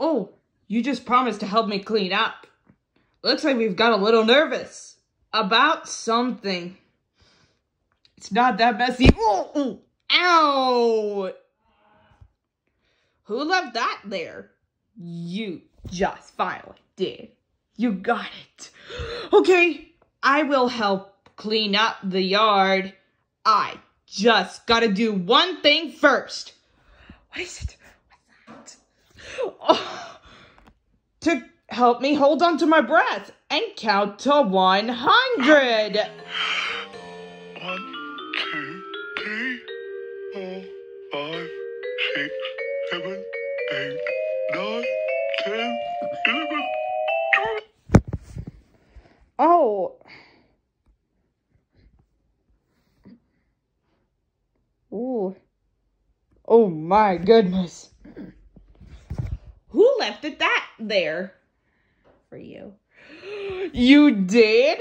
Oh, you just promised to help me clean up. Looks like we've got a little nervous about something. It's not that messy. Ooh, ooh, ow! Who left that there? You just finally did. You got it. Okay, I will help clean up the yard. I just gotta do one thing first. What is it? What's that? Oh, to help me hold on to my breath and count to 100. One, two, three, four, five, six, seven, eight, nine, ten, eleven, twelve. Oh. Ooh. Oh my goodness. Left it that there? For you. You did?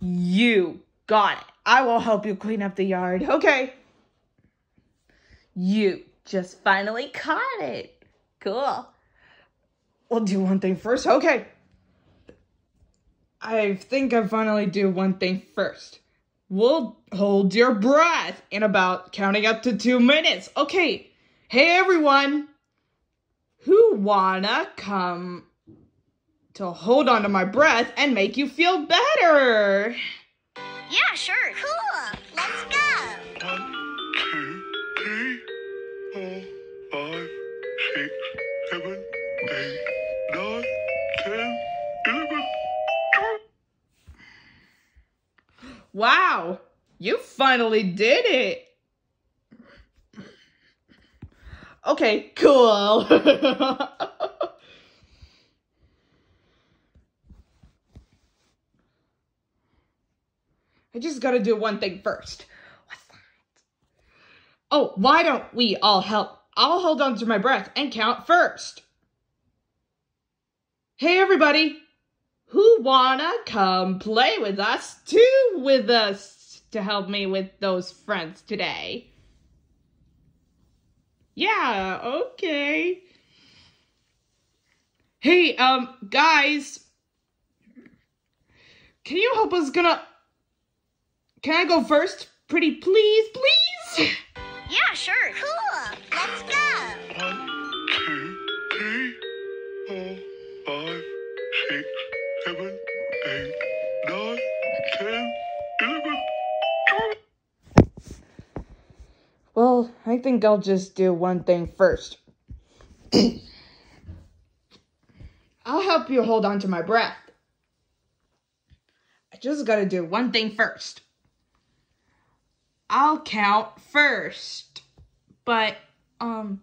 You got it. I will help you clean up the yard. Okay. You just finally caught it. Cool. We'll do one thing first. Okay. I think I finally do one thing first. We'll hold your breath in about counting up to two minutes. Okay. Hey everyone. Who wanna come to hold on to my breath and make you feel better? Yeah, sure. Cool. Let's go. One, two, three, four, five, six, seven, eight, nine, ten, eleven, twelve. Wow, you finally did it. Okay, cool. I just gotta do one thing first. What's that? Oh, why don't we all help? I'll hold on to my breath and count first. Hey, everybody. Who wanna come play with us, too, with us to help me with those friends today? Yeah, okay. Hey, um, guys. Can you help us gonna... Can I go first? Pretty please, please? Yeah, sure. Cool. Let's go. One, two, three, four, I think I'll just do one thing first. I'll help you hold on to my breath. I just gotta do one thing first. I'll count first. But, um,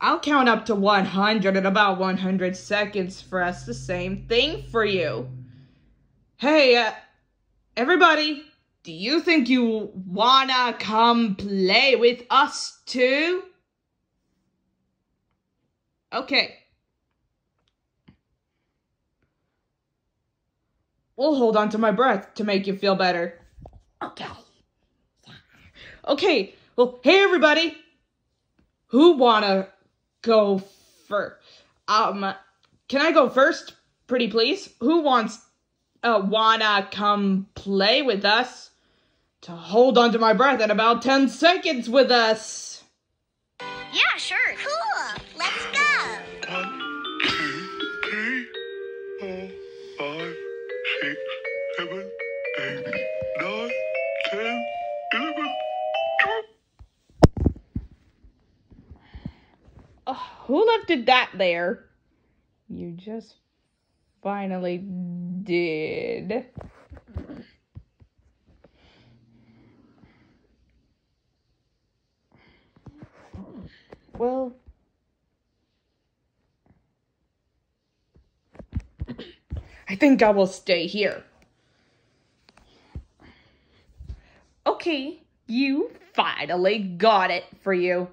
I'll count up to 100 in about 100 seconds for us. The same thing for you. Hey, uh, everybody, do you think you wanna come play with us too? Okay. We'll hold on to my breath to make you feel better. Okay. Okay, well, hey everybody. Who wanna go first? Um, can I go first, pretty please? Who wants, uh, wanna come play with us? To hold on to my breath in about 10 seconds with us. Yeah, sure. Cool. Let's go. One, two, three, four, five, six, seven, eight, nine, ten, eleven, twelve. Oh, who left it that there? You just finally did. Well, I think I will stay here. Okay, you finally got it for you.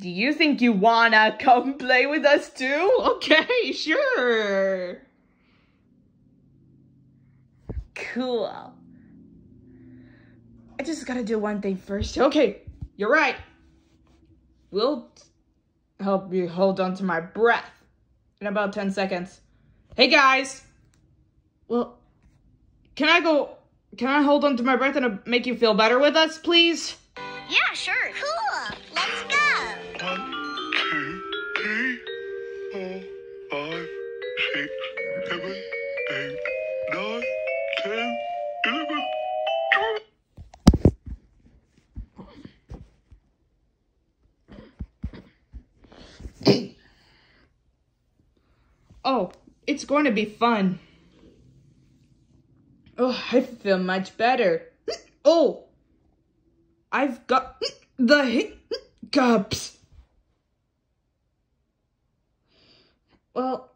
Do you think you wanna come play with us too? Okay, sure. Cool. I just gotta do one thing first. Okay, you're right. We'll help you hold on to my breath in about 10 seconds. Hey guys! Well, can I go? Can I hold on to my breath and make you feel better with us, please? Yeah, sure. Cool. Let's go. One, two, three, four, five, six, seven, eight, nine, ten, Oh, it's going to be fun. Oh, I feel much better. Oh, I've got the hiccups. Well,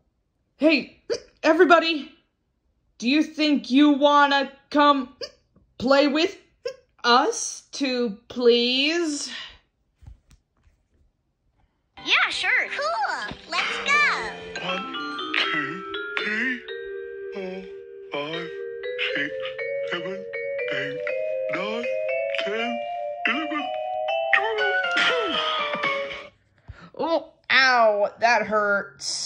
hey, everybody, do you think you wanna come play with us to please? Yeah, sure. Cool. Let's go. Five, six, seven, eight, nine, ten, eleven, twelve. Oh, ow, that hurts.